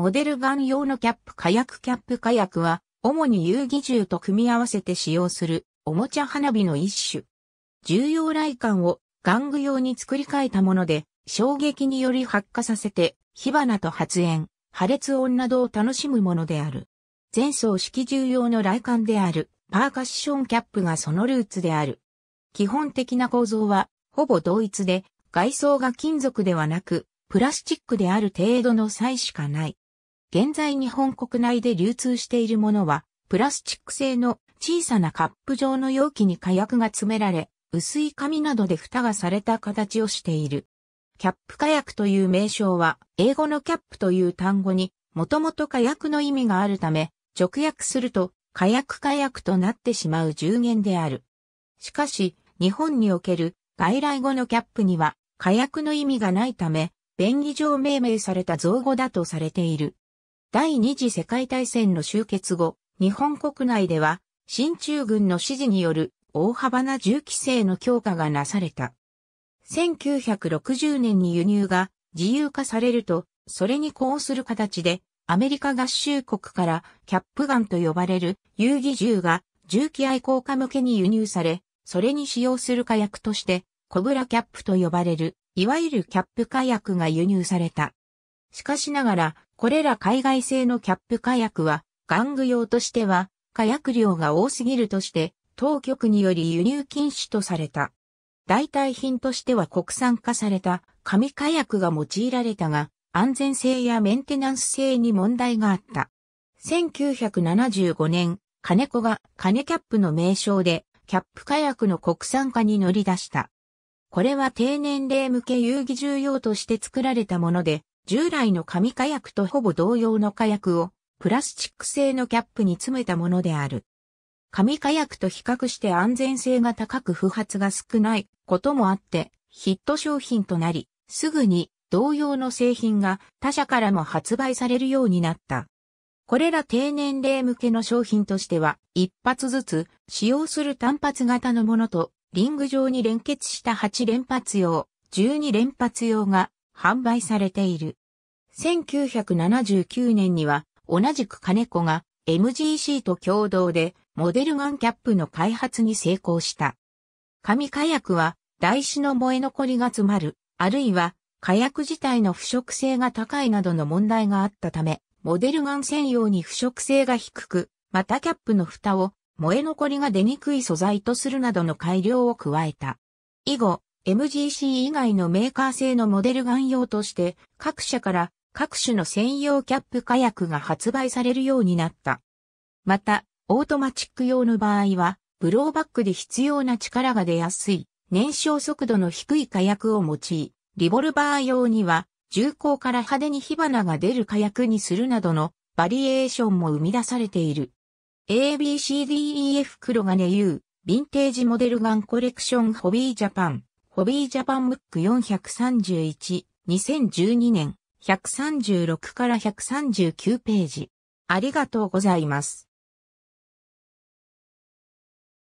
モデルガン用のキャップ火薬キャップ火薬は、主に遊戯銃と組み合わせて使用する、おもちゃ花火の一種。重要雷管を玩具用に作り変えたもので、衝撃により発火させて、火花と発煙、破裂音などを楽しむものである。前奏式重要の雷管である、パーカッションキャップがそのルーツである。基本的な構造は、ほぼ同一で、外装が金属ではなく、プラスチックである程度の差異しかない。現在日本国内で流通しているものは、プラスチック製の小さなカップ状の容器に火薬が詰められ、薄い紙などで蓋がされた形をしている。キャップ火薬という名称は、英語のキャップという単語に、もともと火薬の意味があるため、直訳すると、火薬火薬となってしまう重言である。しかし、日本における外来語のキャップには、火薬の意味がないため、便宜上命名された造語だとされている。第二次世界大戦の終結後、日本国内では、新中軍の指示による大幅な銃規制の強化がなされた。1960年に輸入が自由化されると、それに呼応する形で、アメリカ合衆国からキャップガンと呼ばれる遊戯銃が銃器愛好家向けに輸入され、それに使用する火薬としてコブラキャップと呼ばれる、いわゆるキャップ火薬が輸入された。しかしながら、これら海外製のキャップ火薬は、玩具用としては、火薬量が多すぎるとして、当局により輸入禁止とされた。代替品としては国産化された紙火薬が用いられたが、安全性やメンテナンス性に問題があった。1975年、金子が金キャップの名称で、キャップ火薬の国産化に乗り出した。これは低年齢向け遊戯重用として作られたもので、従来の紙火薬とほぼ同様の火薬をプラスチック製のキャップに詰めたものである。紙火薬と比較して安全性が高く不発が少ないこともあってヒット商品となり、すぐに同様の製品が他社からも発売されるようになった。これら低年齢向けの商品としては、一発ずつ使用する単発型のものとリング上に連結した8連発用、12連発用が販売されている。1979年には同じく金子が MGC と共同でモデルガンキャップの開発に成功した。紙火薬は台紙の燃え残りが詰まる、あるいは火薬自体の腐食性が高いなどの問題があったため、モデルガン専用に腐食性が低く、またキャップの蓋を燃え残りが出にくい素材とするなどの改良を加えた。以後、MGC 以外のメーカー製のモデルガン用として各社から各種の専用キャップ火薬が発売されるようになった。また、オートマチック用の場合は、ブローバックで必要な力が出やすい、燃焼速度の低い火薬を用い、リボルバー用には、銃口から派手に火花が出る火薬にするなどのバリエーションも生み出されている。ABCDEF 黒金 U、ヴィンテージモデルガンコレクションホビージャパン、ホビージャパンムック431、2012年、136から139ページ。ありがとうございます。